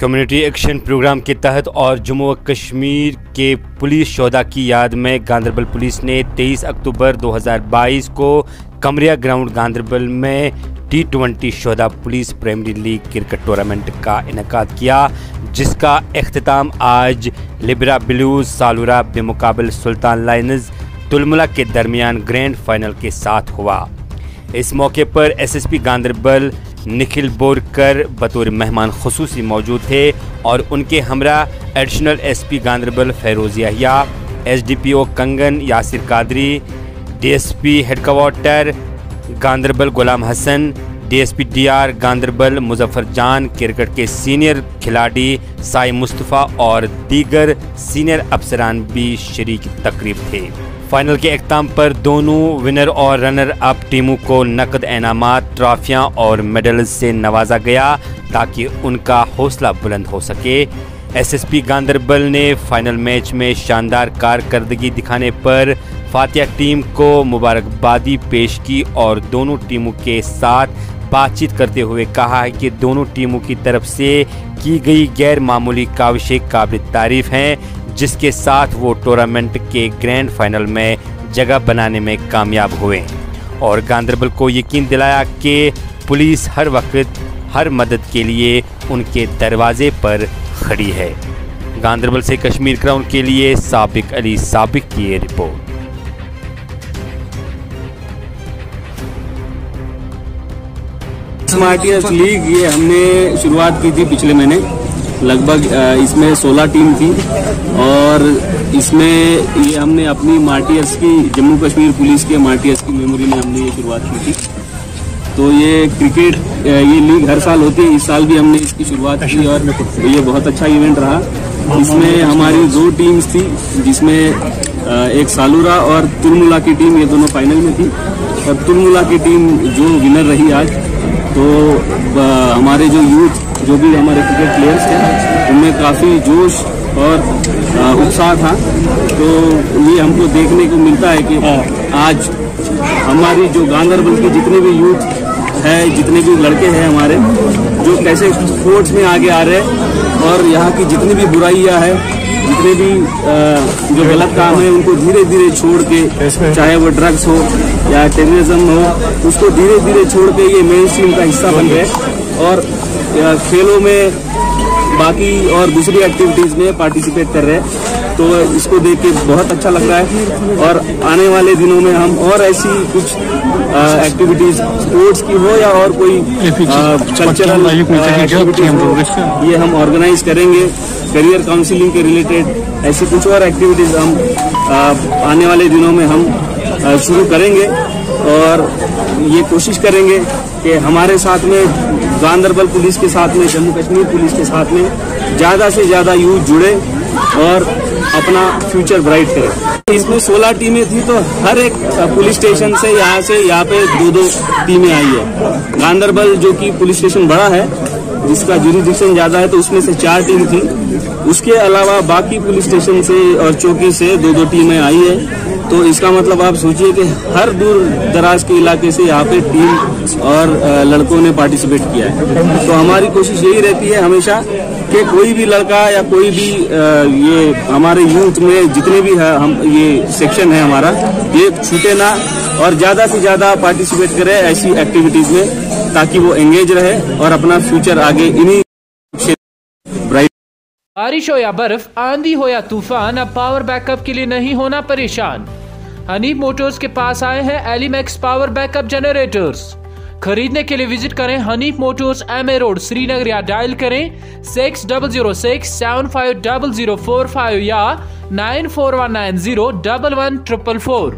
Community action programme के तहत और जम्मू व कश्मीर के पुलिस शोधा की याद में गांधरबल पुलिस ने 23 अक्टूबर 2022 को कमरिया ग्राउंड गांधरबल में टी ट्वेंटी शोधा police primary league cricket tournament का इनका किया, जिसका अख्ताम आज लिब्रा ब्लूज, सालूरा बेमुकाबल सुल्तान लाइनज तुलमुला के दरमियान ग्रैंड फाइनल के साथ हुआ। इस मौके पर एसएसपी गांधरबल निखिल बोरकर बतौर मेहमान खसूसी मौजूद थे और उनके हमरा additional SP Ganderbal Feroz Yahya, SDPO Kangan Yasir Qadri, DSP headquarter Ganderbal Ghulam Hassan, DSP DR Ganderbal Muzaffar Jan, cricket के सीनियर खिलाड़ी साई मुस्तफ़ा और दीगर सीनियर अफसरान भी शरीक तकरीब थे। फाइनल के अख्ताम पर दोनों विनर और रनर अप टीमों को नकद इनाम ट्रॉफियाँ और मेडल से नवाजा गया ताकि उनका हौसला बुलंद हो सके। एसएसपी गांधरबल ने फाइनल मैच में शानदार कारकर्दगी दिखाने पर फातिया टीम को मुबारकबादी पेश की और दोनों टीमों के साथ बातचीत करते हुए कहा है कि दोनों टीमों की तरफ़ से की गई गैर मामूली काविशें काबिल तारीफ़ हैं। जिसके साथ वो टूर्नामेंट के ग्रैंड फाइनल में जगह बनाने में कामयाब हुए। और गांधरबल को यकीन दिलाया कि पुलिस हर वक्त, हर मदद के लिए उनके दरवाजे पर खड़ी है। गांधरबल से कश्मीर क्राउन के लिए साबिक अली साबिक की ये रिपोर्ट। स्मार्टियस्ट लीग ये हमने शुरुआत की थी पिछले महीने। लगभग इसमें 16 टीम थी और इसमें ये हमने अपनी मार्टियर्स की, जम्मू कश्मीर पुलिस के मार्टियर्स की मेमोरी में हमने ये शुरुआत की थी। तो ये क्रिकेट ये लीग हर साल होती है, इस साल भी हमने इसकी शुरुआत की और ये बहुत अच्छा इवेंट रहा। इसमें हमारी दो टीम्स थी, जिसमें एक सालूरा और तुलमुला की टीम, ये दोनों फाइनल में थी। और तुलमुला की टीम जो विनर रही आज तो हमारे जो यूथ जो भी हमारे क्रिकेट प्लेयर्स हैं उनमें काफ़ी जोश और उत्साह था। तो ये हमको देखने को मिलता है कि आज हमारी जो गांधरबल की जितने भी यूथ है जितने भी लड़के हैं हमारे जो कैसे स्पोर्ट्स में आगे आ रहे हैं और यहाँ की जितनी भी बुराइयाँ हैं जितने भी जो गलत काम है उनको धीरे धीरे छोड़ के चाहे वो ड्रग्स हो या टेररिज्म हो उसको धीरे धीरे छोड़ के ये मेन स्ट्रीम का हिस्सा बन गए और खेलों में बाकी और दूसरी एक्टिविटीज़ में पार्टिसिपेट कर रहे हैं। तो इसको देख के बहुत अच्छा लग रहा है। और आने वाले दिनों में हम और ऐसी कुछ एक्टिविटीज़ स्पोर्ट्स की हो या और कोई कल्चरल एक्टिविटीज़ ये हम ऑर्गेनाइज करेंगे। करियर काउंसिलिंग के रिलेटेड ऐसी कुछ और एक्टिविटीज़ हम आ, आने वाले दिनों में हम शुरू करेंगे। और ये कोशिश करेंगे कि हमारे साथ में गांधरबल पुलिस के साथ में, जम्मू कश्मीर पुलिस के साथ में ज़्यादा से ज़्यादा यूथ जुड़े और अपना फ्यूचर ब्राइट करें। इसमें 16 टीमें थी तो हर एक पुलिस स्टेशन से यहाँ से यहाँ पे दो दो टीमें आई है। गांधरबल जो कि पुलिस स्टेशन बड़ा है, जिसका जुरिडिक्शन ज़्यादा है तो उसमें से चार टीम थी। उसके अलावा बाकी पुलिस स्टेशन से और चौकी से दो दो टीमें आई है। तो इसका मतलब आप सोचिए कि हर दूर दराज के इलाके से यहाँ पे टीम और लड़कों ने पार्टिसिपेट किया है। तो हमारी कोशिश यही रहती है हमेशा कि कोई भी लड़का या कोई भी ये हमारे यूथ में जितने भी है, हम, ये सेक्शन है हमारा, ये छूटे ना और ज़्यादा से ज़्यादा पार्टिसिपेट करे ऐसी एक्टिविटीज़ में ताकि वो एंगेज रहे और अपना फ्यूचर आगे इन्हीं बारिश हो या बर्फ़, आंधी हो या तूफ़ान, अब पावर बैकअप के लिए नहीं होना परेशान। हनीफ मोटर्स के पास आए हैं एलिमैक्स पावर बैकअप जनरेटर्स खरीदने के लिए विज़िट करें Hanif motors M A road, Srinagar, या डायल करें six double zero six seven five double zero four five या nine four one nine zero double one triple four